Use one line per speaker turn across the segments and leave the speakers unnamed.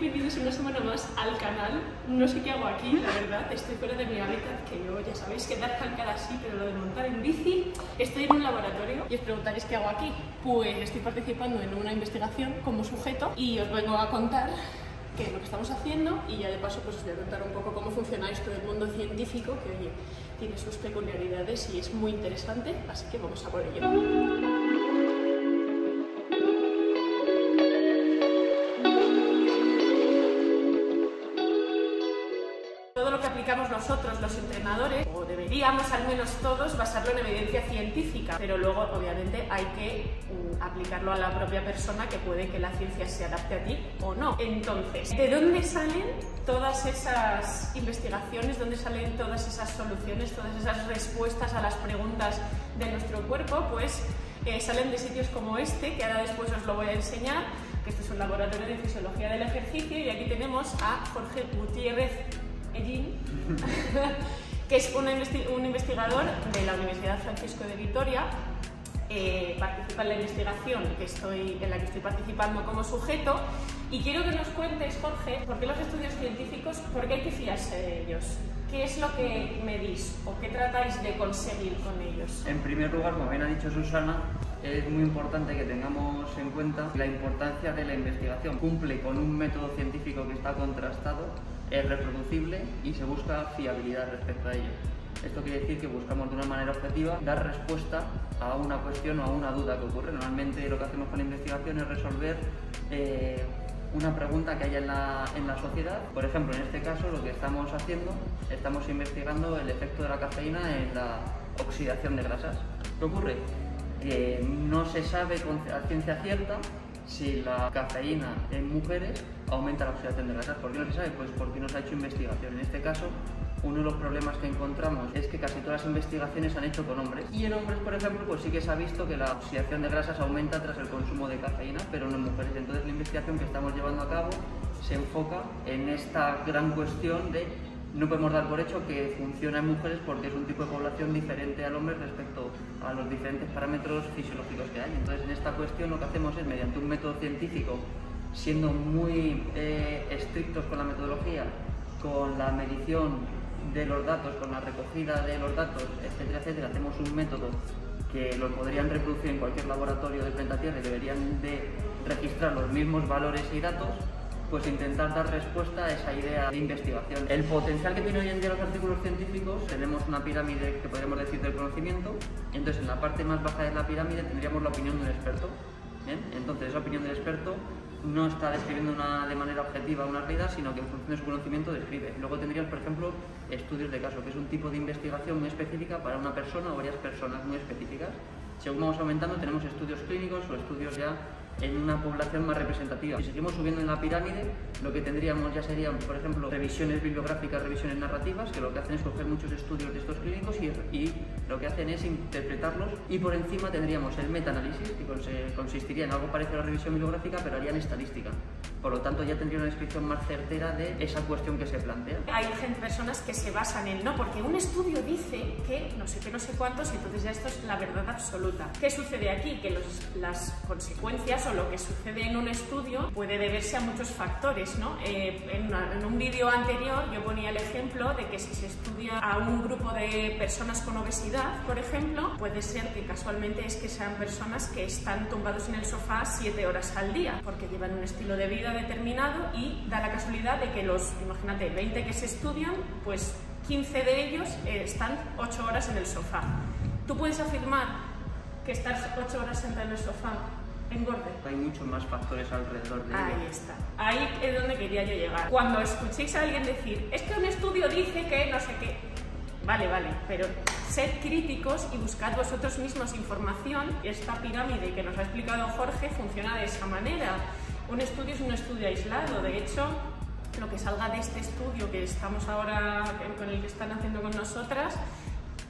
bienvenidos una semana más al canal. No sé qué hago aquí, la verdad, estoy fuera de mi hábitat, que yo ya sabéis que dar calcar así, pero lo de montar en bici, estoy en un laboratorio y os preguntaréis qué hago aquí. Pues estoy participando en una investigación como sujeto y os vengo a contar qué es lo que estamos haciendo y ya de paso pues os voy a contar un poco cómo funciona esto del mundo científico, que oye, tiene sus peculiaridades y es muy interesante, así que vamos a por ello. Aplicamos nosotros los entrenadores, o deberíamos al menos todos basarlo en evidencia científica, pero luego obviamente hay que mm, aplicarlo a la propia persona que puede que la ciencia se adapte a ti o no. Entonces, ¿de dónde salen todas esas investigaciones, dónde salen todas esas soluciones, todas esas respuestas a las preguntas de nuestro cuerpo? Pues eh, salen de sitios como este, que ahora después os lo voy a enseñar, que este es un laboratorio de fisiología del ejercicio y aquí tenemos a Jorge Gutiérrez que es un, investigador de la Universidad Francisco de Vitoria. Eh, participa en la investigación que estoy, en la que estoy participando como sujeto y quiero que nos cuentes, Jorge, por qué los estudios científicos, por qué hay que fiarse de ellos. ¿Qué es lo que medís o qué tratáis de conseguir con ellos?
En primer lugar, como bien ha dicho Susana, es muy importante que tengamos en cuenta la importancia de la investigación. Cumple con un método científico que está contrastado es reproducible y se busca fiabilidad respecto a ello. Esto quiere decir que buscamos de una manera objetiva dar respuesta a una cuestión o a una duda que ocurre. Normalmente lo que hacemos con la investigación es resolver eh, una pregunta que haya en la, en la, sociedad. Por ejemplo, en este caso lo que estamos haciendo, estamos investigando el efecto de la cafeína en la oxidación de grasas. ¿Qué ocurre? Que no se sabe con ciencia cierta si la cafeína en mujeres aumenta la oxidación de grasas. ¿Por qué no se sabe? Pues porque no se ha hecho investigación. En este caso, uno de los problemas que encontramos es que casi todas las investigaciones se han hecho con hombres. Y en hombres, por ejemplo, pues sí que se ha visto que la oxidación de grasas aumenta tras el consumo de cafeína, pero en mujeres. Entonces la investigación que estamos llevando a cabo se enfoca en esta gran cuestión de no podemos dar por hecho que funciona en mujeres porque es un tipo de población diferente al hombre respecto a los diferentes parámetros fisiológicos que hay. Entonces, en esta cuestión lo que hacemos es, mediante un método científico, siendo muy eh, estrictos con la metodología, con la medición de los datos, con la recogida de los datos, etcétera, etcétera, hacemos un método que lo podrían reproducir en cualquier laboratorio de Tierra y deberían de registrar los mismos valores y datos pues intentar dar respuesta a esa idea de investigación. El potencial que tiene hoy en día los artículos científicos, tenemos una pirámide que podríamos decir del conocimiento, entonces en la parte más baja de la pirámide tendríamos la opinión de un experto. Entonces esa opinión del experto no está describiendo de manera objetiva una realidad, sino que en función de su conocimiento describe. Luego tendríamos, por ejemplo, estudios de caso, que es un tipo de investigación muy específica para una persona o varias personas muy específicas. Según vamos aumentando, tenemos estudios clínicos o estudios ya en una población más representativa. Si seguimos subiendo en la pirámide, lo que tendríamos ya serían, por ejemplo, revisiones bibliográficas, revisiones narrativas, que lo que hacen es coger muchos estudios de estos clínicos y, lo que hacen es interpretarlos y por encima tendríamos el metaanálisis, que consistiría en algo parecido a la revisión bibliográfica, pero harían estadística. Por lo tanto, ya tendría una descripción más certera de esa cuestión que se plantea.
Hay gente, personas que se basan en no, porque un estudio dice que no sé qué, no sé cuántos, entonces ya esto es la verdad absoluta. ¿Qué sucede aquí? Que las consecuencias o lo que sucede en un estudio puede deberse a muchos factores. ¿no? Eh, en, un vídeo anterior yo ponía el ejemplo de que si se estudia a un grupo de personas con obesidad, por ejemplo, puede ser que casualmente es que sean personas que están tumbados en el sofá siete horas al día, porque llevan un estilo de vida determinado y da la casualidad de que los, imagínate, 20 que se estudian, pues 15 de ellos eh, están 8 horas en el sofá. ¿Tú puedes afirmar que estar 8 horas sentado en el sofá engorde.
Hay muchos más factores alrededor de
Ahí está. Ahí es donde quería yo llegar. Cuando escuchéis a alguien decir, es que un estudio dice que no sé qué. Vale, vale, pero sed críticos y buscad vosotros mismos información. Esta pirámide que nos ha explicado Jorge funciona de esa manera. Un estudio es un estudio aislado. De hecho, lo que salga de este estudio que estamos ahora, con el que están haciendo con nosotras,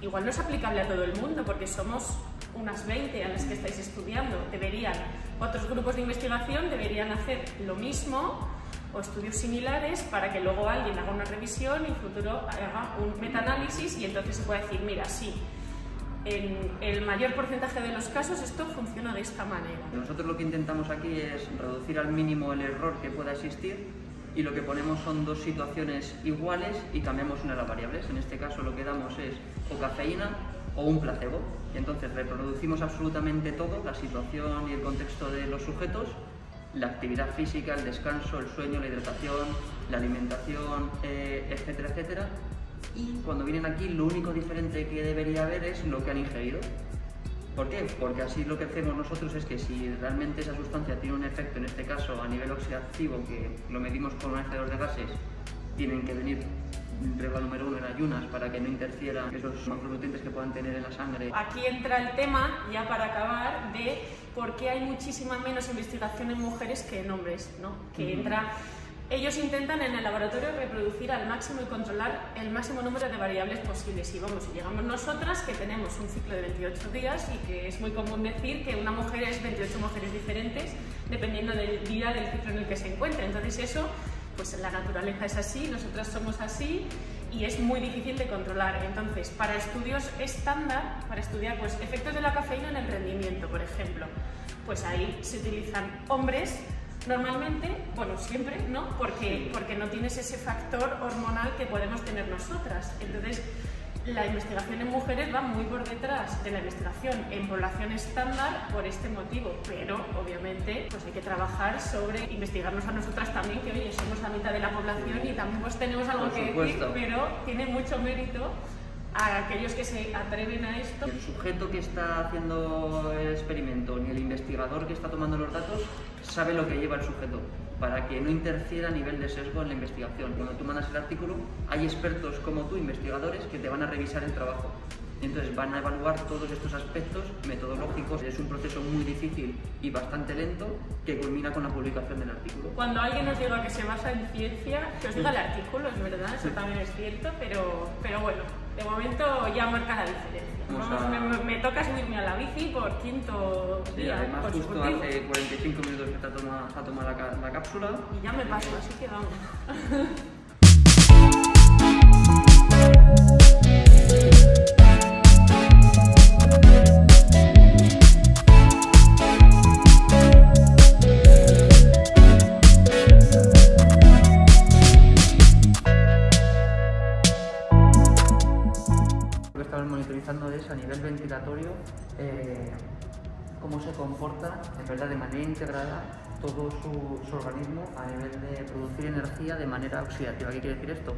igual no es aplicable a todo el mundo porque somos unas 20 a las que estáis estudiando. Deberían, otros grupos de investigación deberían hacer lo mismo o estudios similares para que luego alguien haga una revisión y en futuro haga un metaanálisis y entonces se pueda decir, mira, sí, en el mayor porcentaje de los casos esto funciona de esta manera.
Nosotros lo que intentamos aquí es reducir al mínimo el error que pueda existir y lo que ponemos son dos situaciones iguales y cambiamos una de las variables. En este caso lo que damos es o cafeína o un placebo. Y entonces reproducimos absolutamente todo, la situación y el contexto de los sujetos, la actividad física, el descanso, el sueño, la hidratación, la alimentación, eh, etcétera, etcétera. Y cuando vienen aquí lo único diferente que debería haber es lo que han ingerido. ¿Por qué? Porque así lo que hacemos nosotros es que si realmente esa sustancia tiene un efecto, en este caso a nivel oxidativo, que lo medimos con un acelerador de gases, tienen que venir regla número uno en ayunas para que no interfieran esos macronutrientes que puedan tener en la sangre.
Aquí entra el tema, ya para acabar, de por qué hay muchísima menos investigación en mujeres que en hombres, ¿no? Que entra ellos intentan en el laboratorio reproducir al máximo y controlar el máximo número de variables posibles. Y vamos, llegamos nosotras, que tenemos un ciclo de 28 días y que es muy común decir que una mujer es 28 mujeres diferentes dependiendo del día del ciclo en el que se encuentra. Entonces eso, pues la naturaleza es así, nosotras somos así y es muy difícil de controlar. Entonces, para estudios estándar, para estudiar pues, efectos de la cafeína en el rendimiento, por ejemplo, pues ahí se utilizan hombres Normalmente, bueno, siempre, ¿no? Porque, porque no tienes ese factor hormonal que podemos tener nosotras. Entonces, la investigación en mujeres va muy por detrás de la investigación en población estándar por este motivo, pero obviamente pues hay que trabajar sobre investigarnos a nosotras también, que oye, somos la mitad de la población y también pues tenemos algo que decir, pero tiene mucho mérito a aquellos que se atreven a esto.
El sujeto que está haciendo el experimento ni el investigador que está tomando los datos sabe lo que lleva el sujeto para que no interfiera a nivel de sesgo en la investigación. Cuando tú mandas el artículo, hay expertos como tú, investigadores, que te van a revisar el trabajo. Entonces van a evaluar todos estos aspectos metodológicos. Es un proceso muy difícil y bastante lento que culmina con la publicación del artículo.
Cuando alguien nos diga que se basa en ciencia, que os diga el artículo, es verdad, eso también es cierto, pero, pero bueno, de momento ya marca la diferencia. me, toca subirme a la bici por quinto día.
además, justo hace 45 minutos que te ha tomado, la, la cápsula.
Y ya me paso, así que vamos.
es a nivel ventilatorio eh, cómo se comporta en verdad de manera integrada todo su, organismo a nivel de producir energía de manera oxidativa. ¿Qué quiere decir esto?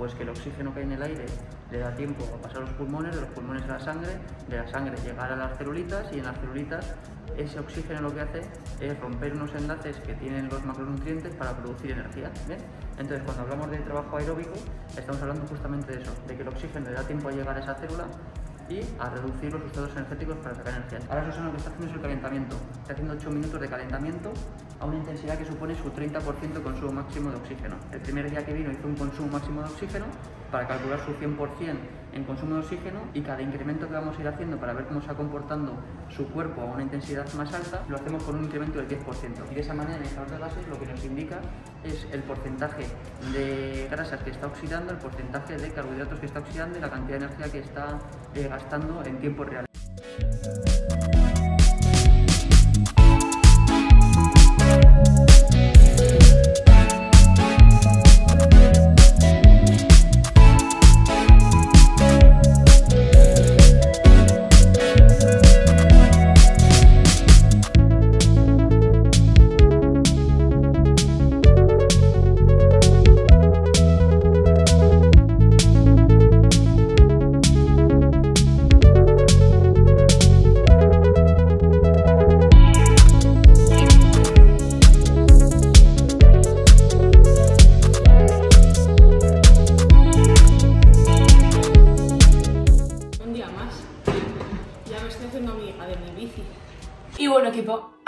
Pues que el oxígeno que hay en el aire le da tiempo a pasar a los pulmones, de los pulmones a la sangre, de la sangre llegar a las celulitas y en las celulitas ese oxígeno lo que hace es romper unos enlaces que tienen los macronutrientes para producir energía. Entonces, cuando hablamos de trabajo aeróbico, estamos hablando justamente de eso, de que el oxígeno le da tiempo a llegar a esa célula y a reducir los estados energéticos para sacar energía. Ahora Susana lo que está haciendo es el calentamiento. Está haciendo 8 minutos de calentamiento a una intensidad que supone su 30% consumo máximo de oxígeno. El primer día que vino hizo un consumo máximo de oxígeno para calcular su 100% en consumo de oxígeno y cada incremento que vamos a ir haciendo para ver cómo está comportando su cuerpo a una intensidad más alta, lo hacemos con un incremento del 10%. Y de esa manera el de gases lo que nos indica es el porcentaje de grasas que está oxidando, el porcentaje de carbohidratos que está oxidando y la cantidad de energía que está eh, gastando en tiempo real.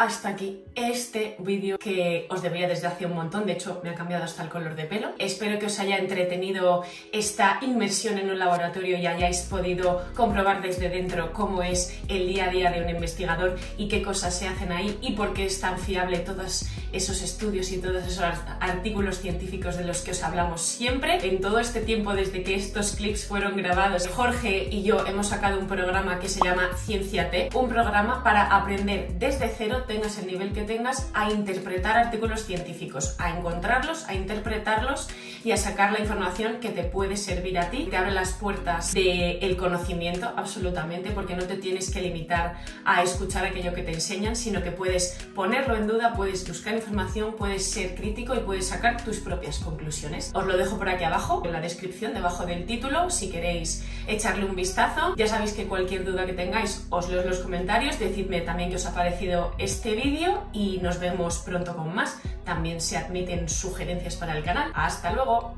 Hasta aquí este vídeo que os debía desde hace un montón, de hecho me ha cambiado hasta el color de pelo. Espero que os haya entretenido esta inmersión en un laboratorio y hayáis podido comprobar desde dentro cómo es el día a día de un investigador y qué cosas se hacen ahí y por qué es tan fiable todos esos estudios y todos esos artículos científicos de los que os hablamos siempre. En todo este tiempo desde que estos clips fueron grabados, Jorge y yo hemos sacado un programa que se llama Ciencia T, un programa para aprender desde cero tengas el nivel que tengas, a interpretar artículos científicos, a encontrarlos, a interpretarlos y a sacar la información que te puede servir a ti. Te abre las puertas del conocimiento absolutamente porque no te tienes que limitar a escuchar aquello que te enseñan, sino que puedes ponerlo en duda, puedes buscar información, puedes ser crítico y puedes sacar tus propias conclusiones. Os lo dejo por aquí abajo, en la descripción, debajo del título, si queréis echarle un vistazo. Ya sabéis que cualquier duda que tengáis os leo en los comentarios, decidme también qué os ha parecido este vídeo y nos vemos pronto con más. También se admiten sugerencias para el canal. ¡Hasta luego!